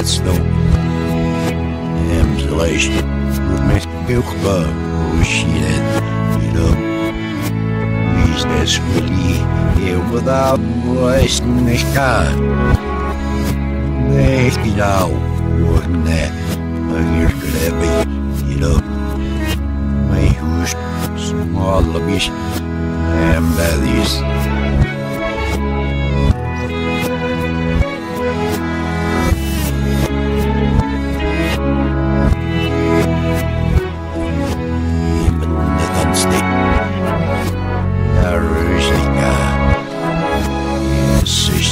that's no Emslation Mit Bukba Ushinet You know Is das really Here without voice Nika Nicht genau Wouldn't that? You're gonna be You know My who's Small bish Embedis. Snow, which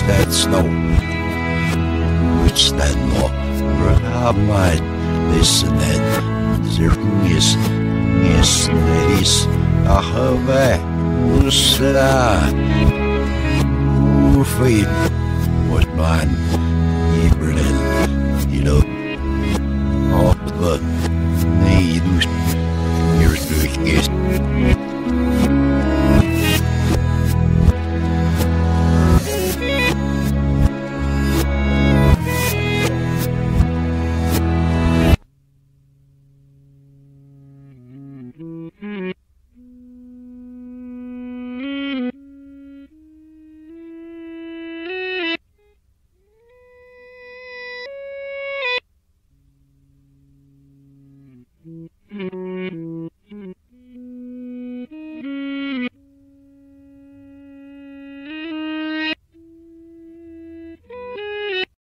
that no, Rahamad, listen that, certain is, yes, that is, Ahave, Usra, Ufid, what man,